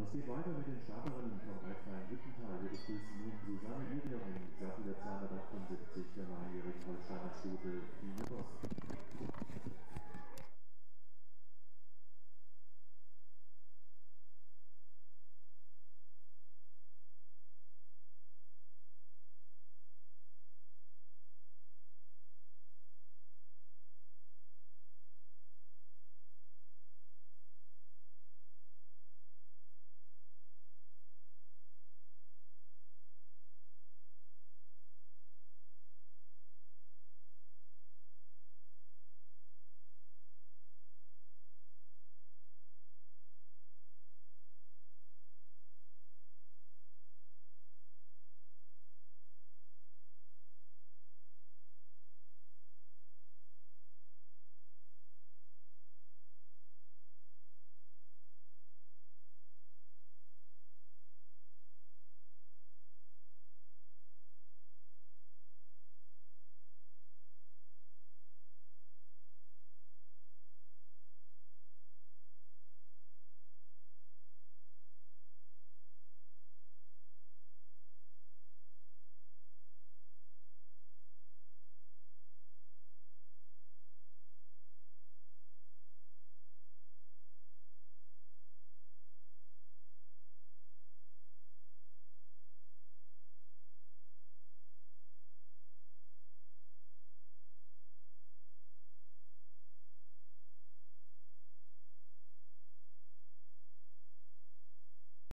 Und es geht weiter mit den Starterinnen vom Reitverein Wittenthal. Wir begrüßen nun Susanne Irion in Sattel der 278 der langjährigen Holsteiner Stute